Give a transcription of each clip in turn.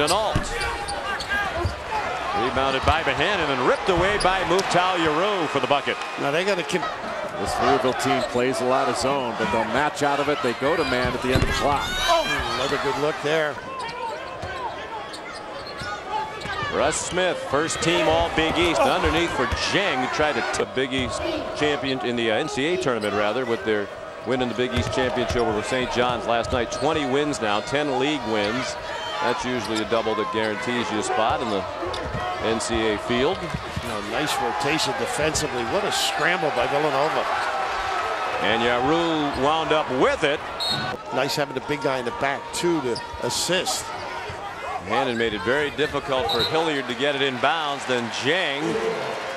Chennault. Rebounded by Behanan and then ripped away by Mouphtaou Yarou for the bucket. Now they got to keep. This Louisville team plays a lot of zone, but they'll match out of it. They go to man at the end of the clock. Oh, another good look there. Russ Smith, first team All Big East, underneath for Dieng, who tried to tip Big East champion in the uh, NCAA tournament, rather, with their win in the Big East championship over St. John's last night. 20 wins now, 10 league wins. That's usually a double that guarantees you a spot in the NCAA field. You know, nice rotation defensively. What a scramble by Villanova. And Yarou wound up with it. Nice having the big guy in the back, too, to assist. Hannon made it very difficult for Hilliard to get it in bounds. Then Dieng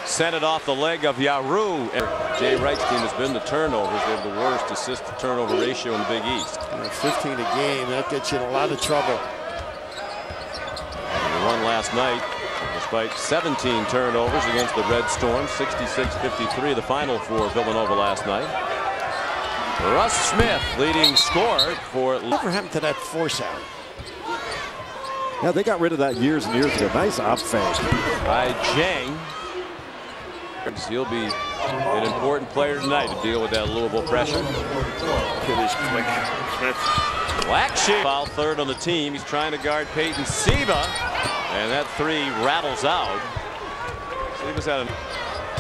sent it off the leg of Yarou. Jay Wright's team has been the turnovers. They have the worst assist to turnover ratio in the Big East. You know, 15 a game, that gets you in a lot of trouble. Last night despite 17 turnovers against the Red Storm. 66-53 the final for Villanova last night. Russ Smith leading scorer for. Whatever happened to that force out? Yeah, they got rid of that years and years ago. Nice op fake. By Dieng. He'll be an important player tonight to deal with that Louisville pressure. Kid is quick. Smith. Black sheep. Foul third on the team. He's trying to guard Peyton Siva. And that three rattles out. Siva's a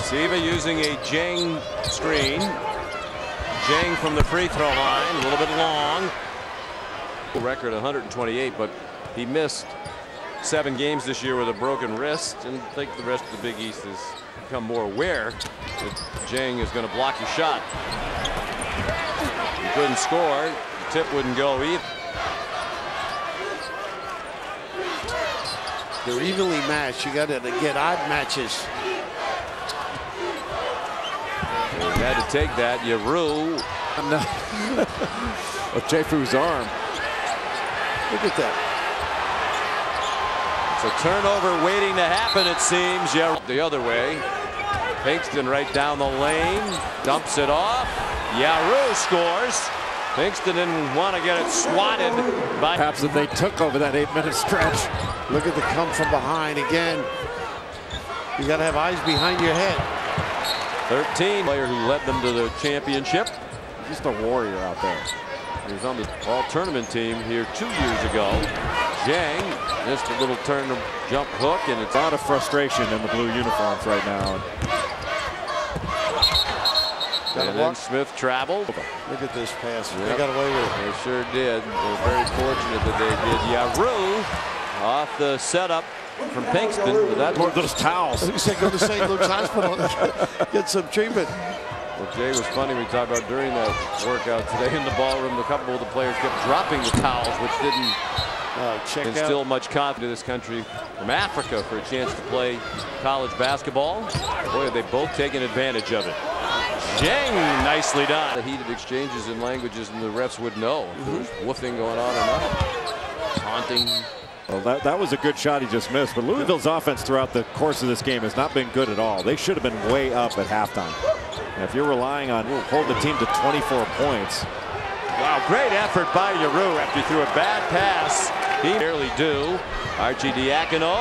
Siva using a Dieng screen. Dieng from the free throw line. A little bit long. Record 128, but he missed seven games this year with a broken wrist. And I think the rest of the Big East has become more aware that Dieng is going to block your shot. He couldn't score. The tip wouldn't go either. They're evenly matched. You got to get odd matches. They had to take that. Yarou. No. of Jefu's arm. Look at that. It's a turnover waiting to happen, it seems. Yeah, the other way. Pinkston right down the lane. Dumps it off. Yarou scores. Pinkston didn't want to get it swatted by. Perhaps that they took over that eight-minute stretch. Look at the come from behind again. You got to have eyes behind your head. 13 player who led them to the championship. Just a warrior out there. He was on the all-tournament team here two years ago. Dieng missed a little turn to jump hook, and it's a lot of frustration in the blue uniforms right now. And then Smith traveled. Look at this pass. Yep. They got away with it. They sure did. They're very fortunate that they did. Yarou off the setup from Pinkston. That More those towels. He said go to St. Luke's Hospital get some treatment. Well, Jay was funny we talked about during that workout today in the ballroom. A couple of the players kept dropping the towels, which didn't uh, check instill out. much confidence in this country from Africa for a chance to play college basketball. Boy, have they both taken advantage of it. Jang, nicely done. The heated exchanges in languages, and the refs would know if there's woofing going on or not. Taunting. Well, that, that was a good shot he just missed. But Louisville's offense throughout the course of this game has not been good at all. They should have been way up at halftime. And if you're relying on hold the team to 24 points. Wow, great effort by Yarou after he threw a bad pass. He barely do. Arcidiacono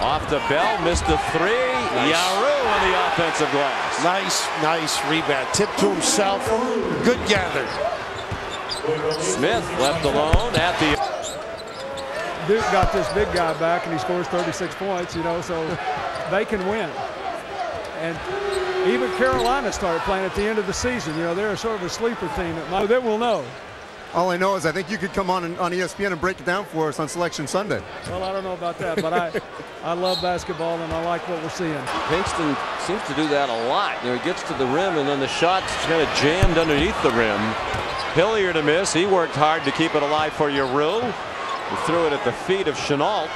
off the bell, missed a three. Nice. Yarou on the offensive glass. Nice, nice rebound. Tip to himself. Good gather. Smith left alone at the. Duke got this big guy back and he scores 36 points, you know, so they can win. And even Carolina started playing at the end of the season. You know, they're sort of a sleeper team. That, that we'll know. All I know is I think you could come on on ESPN and break it down for us on Selection Sunday. Well, I don't know about that, but I, I love basketball and I like what we're seeing. Pinkston seems to do that a lot. You know, he gets to the rim and then the shot's kind of jammed underneath the rim. Hilliard to miss. He worked hard to keep it alive for Yarou. He threw it at the feet of Chennault.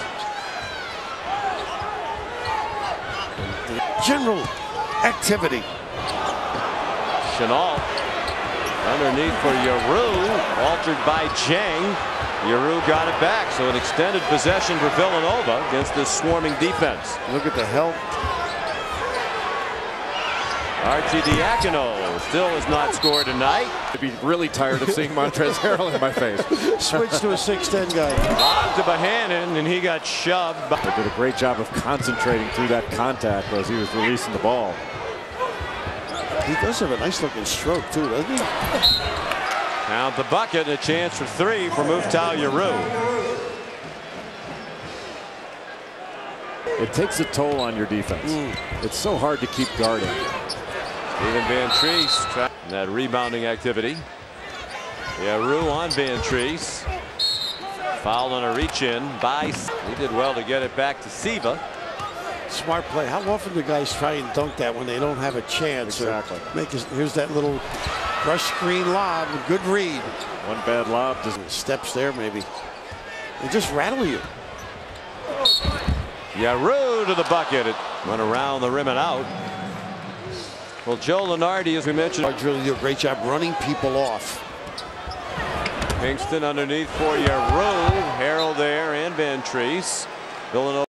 General activity. Chennault underneath for Yarou, altered by Dieng. Yarou got it back, so an extended possession for Villanova against this swarming defense. Look at the help. Arcidiacono still has not scored tonight. I'd be really tired of seeing Montrezl Harrell in my face. Switch to a 6'10 guy. Lob to Behanan, and he got shoved. by- They did a great job of concentrating through that contact as he was releasing the ball. He does have a nice looking stroke, too, doesn't he? Count the bucket, and a chance for three for Mouphtaou Yarou. It takes a toll on your defense. Mm. It's so hard to keep guarding. Even Van Treese trying that rebounding activity. Yarou on Van Treese. Foul on a reach in by. He did well to get it back to Siva. Smart play. How often do guys try and dunk that when they don't have a chance? Exactly. Make his, here's that little brush screen lob. Good read. One bad lob Doesn't Steps there, maybe. They just rattle you. Yarou to the bucket. It went around the rim and out. Well, Joe Lunardi, as we mentioned, Guards really do a great job running people off. Pinkston underneath for Yarou. Harrell there and Van Treese. Villanova.